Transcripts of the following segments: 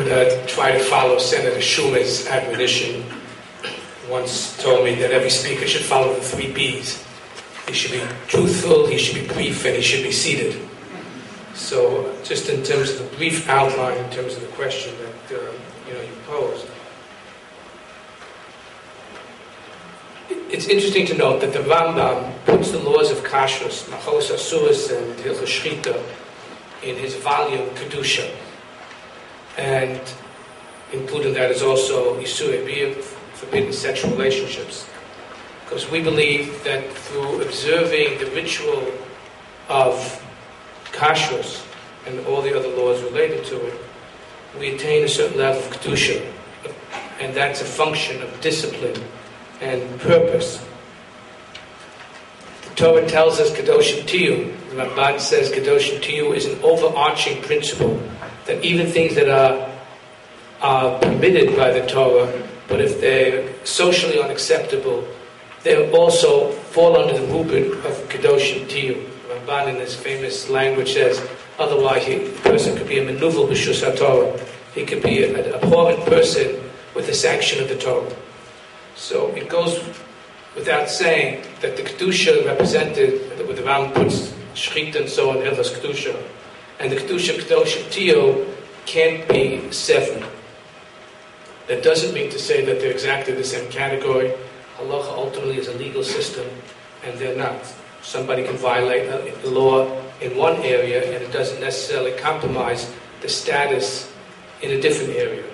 To try to follow Senator Schumer's admonition. Once told me that every speaker should follow the three P's. He should be truthful, he should be brief, and he should be seated. So, just in terms of the brief outline, in terms of the question that uh, you know you posed, it's interesting to note that the Rambam puts the laws of kashrus, machalos asuras, and hilchos in his volume kedusha, and including that is also isur forbidden sexual relationships, because we believe that through observing the ritual of kashrus and all the other laws related to it, we attain a certain level of kedusha, and that's a function of discipline and purpose. The Torah tells us Kadoshim Tiyu. The Ramban says Kadoshim Tiyu is an overarching principle that even things that are, are permitted by the Torah, but if they're socially unacceptable, they also fall under the rubric of Kadoshim Tiyu. Ramban in his famous language says, otherwise he, the person could be a manuval b'shus Torah. He could be an abhorrent person with the sanction of the Torah. So it goes without saying that the Kedusha represented, with the Ram puts Shechita and so on, Hilchas Kedusha, and the Kedusha Kedoshim can't be seven. That doesn't mean to say that they're exactly the same category. Halacha ultimately is a legal system, and they're not. Somebody can violate the law in one area, and it doesn't necessarily compromise the status in a different area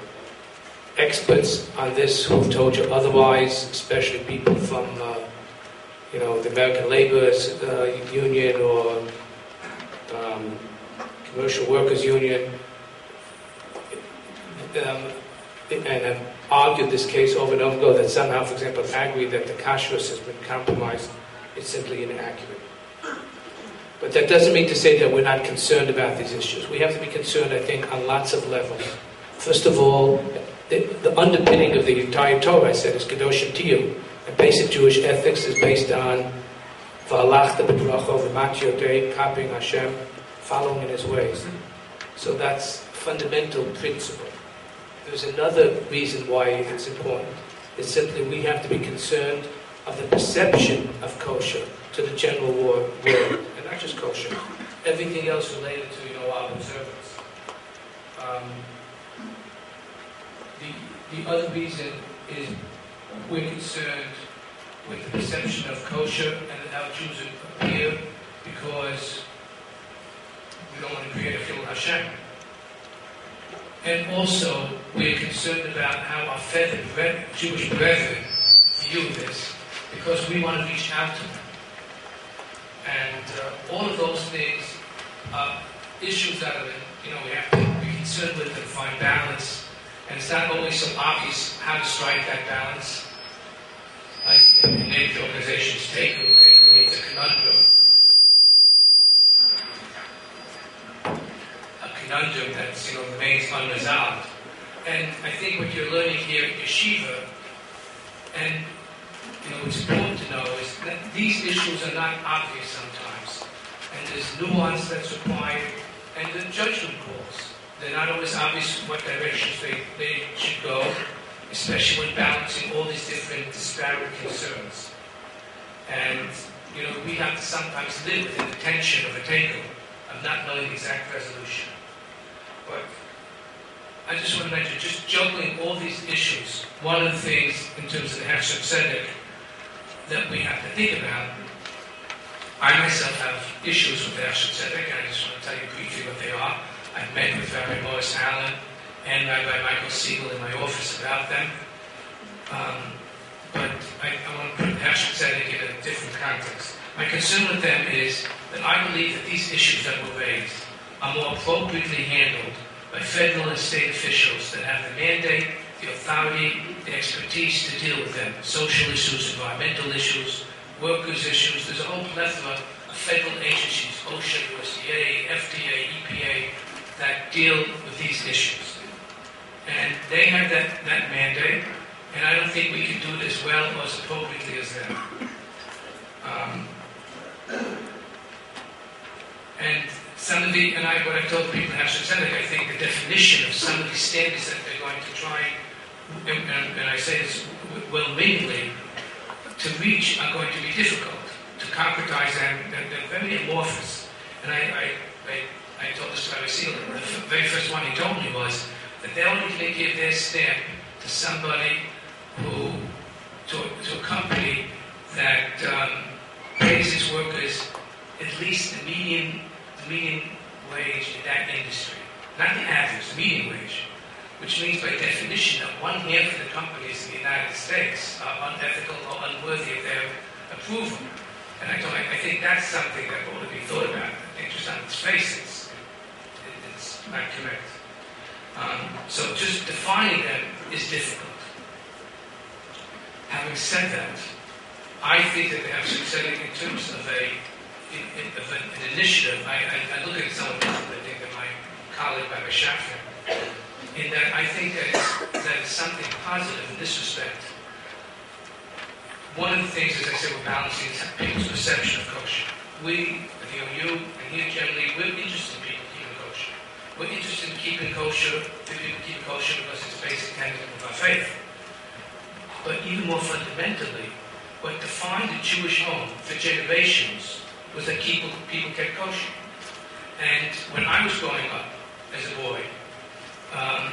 experts on this who've told you otherwise, especially people from, uh, you know, the American Labor uh, Union or um, Commercial Workers Union, um, and have argued this case over and over that somehow, for example, agree that the kashrus has been compromised. is simply inaccurate. But that doesn't mean to say that we're not concerned about these issues. We have to be concerned, I think, on lots of levels. First of all, the, the underpinning of the entire Torah, I said, is Kedoshim Tiyu. And basic Jewish ethics is based on V'alachta b'dracho v'matiyotei, copying Hashem, following in His ways. So that's fundamental principle. There's another reason why it's important. It's simply we have to be concerned of the perception of kosher to the general world, and not just kosher. Everything else related to you know our observance. Um, the, the other reason is we're concerned with the perception of kosher and how Jews appear because we don't want to create a Hashem. And also, we're concerned about how our feathered Jewish brethren view this because we want to reach out to them. And uh, all of those things are issues that are, you know, we have to be concerned with and find balance and it's not always so obvious how to strike that balance. Like many organizations take it means a conundrum. A conundrum that you know remains unresolved. And I think what you're learning here at Yeshiva, and you know what's important to know is that these issues are not obvious sometimes. And there's nuance that's required and the judgment calls they're not always obvious what directions they, they should go, especially when balancing all these different disparate concerns. And, you know, we have to sometimes live within the tension of a takeover, of not knowing the exact resolution. But I just want to mention, just juggling all these issues, one of the things in terms of the Hechsher that we have to think about, I myself have issues with the Hechsher and I just want to tell you briefly what they are. I've met with Rabbi Morris Allen and Rabbi Michael Siegel in my office about them. Um, but I, I, want to put Hechsher Tzedek in a different context. My concern with them is that I believe that these issues that were raised are more appropriately handled by federal and state officials that have the mandate, the authority, the expertise to deal with them. Social issues, environmental issues, workers' issues. There's a whole plethora of federal agencies, OSHA, USDA, FDA, EPA, that deal with these issues. And they have that, that mandate, and I don't think we can do it as well or as appropriately as them. Um, and some of the, and I, what I've told people in AstraZeneca, I think the definition of some of the standards that they're going to try, and, and, and I say this well-meaningly, to reach are going to be difficult. To concretize them, they're, they're very amorphous. And I, I, I, I told this to Rabbi the very first one he told me was that they're only to give their stamp to somebody who, to, to a company that um, pays its workers at least the median median wage in that industry, not the average, median wage, which means by definition that one half of the companies in the United States are unethical or unworthy of their approval. And I, I, I think that's something that ought to be thought about. I think just on its face, it's, it's not correct. Um, so just defining them is difficult. Having said that, I think that they have succeeded in terms of a of an, initiative, I, I, I, look at it somewhat differently, I think, my colleague, Rabbi Schaffner, in that I think that it's, that it's something positive in this respect. One of the things, as I said, we're balancing is people's perception of kosher. We, know, you and here generally, we're interested in people keeping kosher. We're interested in keeping kosher, people keep kosher because it's basic tenet of our faith. But even more fundamentally, what defined the Jewish home for generations was that people, people kept kosher. And when I was growing up as a boy, um,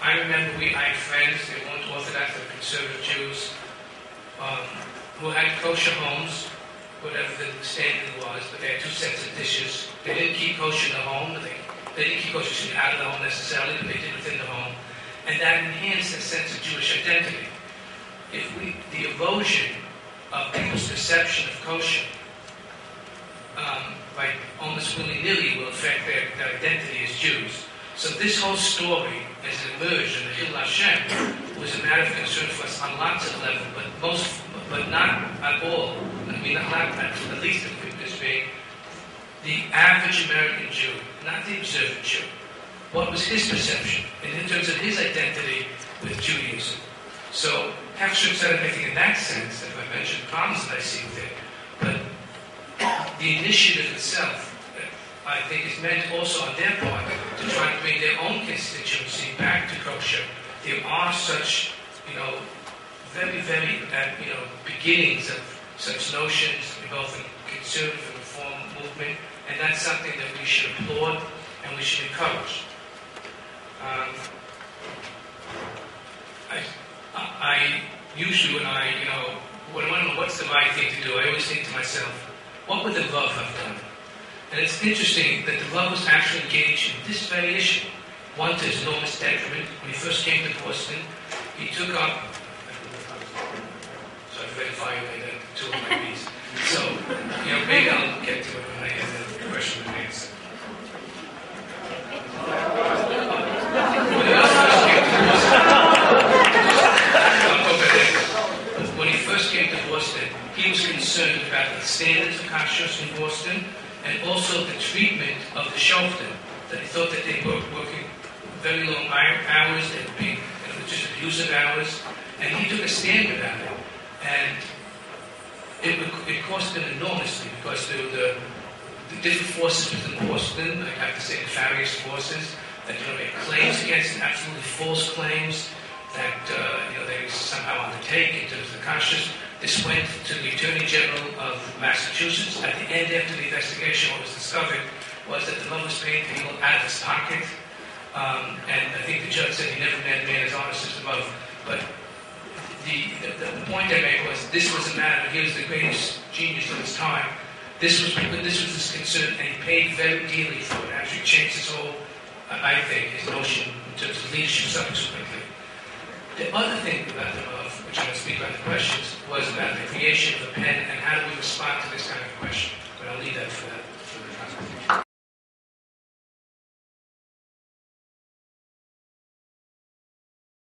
I remember we I had friends, they weren't Orthodox, they were conservative Jews, um, who had kosher homes, whatever the standard was, but they had two sets of dishes. They didn't keep kosher in the home, they, they didn't keep kosher out of the home necessarily, but they did within the home. And that enhanced a sense of Jewish identity. If we, the erosion of people's perception of kosher um, by almost willy-nilly will affect their, their identity as Jews. So this whole story, as it emerged in the Chil Hashem, was a matter of concern for us on lots of levels, but most, but not at all. I mean, not, at least of this being the average American Jew, not the observant Jew. What was his perception in terms of his identity with Judaism? So, Hafshim said, I think, in that sense, if I mentioned problems that I see with it, the initiative itself, I think, is meant also on their part to try to bring their own constituency back to kosher. There are such, you know, very, very, uh, you know, beginnings of such notions in both the conservative and reform movement, and that's something that we should applaud and we should encourage. Um, I, I usually, when I, you know, when I wonder what's the right thing to do, I always think to myself, what would the Rav have done? And it's interesting that the Rav was actually engaged in this very issue. One to his enormous detriment. When he first came to Boston, he took up. So I've read violated two of my beats. So, you know, maybe I'll get to it when I get the question and answer. When he first came to Boston, he was standards of kashrus in Boston and also the treatment of the shochtim. That he thought that they were working very long hours, were being you know, just abusive hours, and he took a stand about it. And it, it cost him enormously because there the, the different forces within Boston, I have to say the various forces, that you know, claims against him, absolutely false claims that uh, you know, they somehow undertake in terms of the kashrus. This went to the Attorney General of Massachusetts. At the end, after the investigation, what was discovered was that the loan was paid people out of his pocket. Um, and I think the judge said he never met a man as honest as the above. But the, the, the, point I made was this was a matter, he was the greatest genius of his time. This was this was his concern, and he paid very dearly for it. Actually changed his whole, I think, his notion in terms of leadership subsequently. The other thing about the above, which I'm going to speak about the questions, was about the creation of a pen and how do we respond to this kind of question. But I'll leave that for that.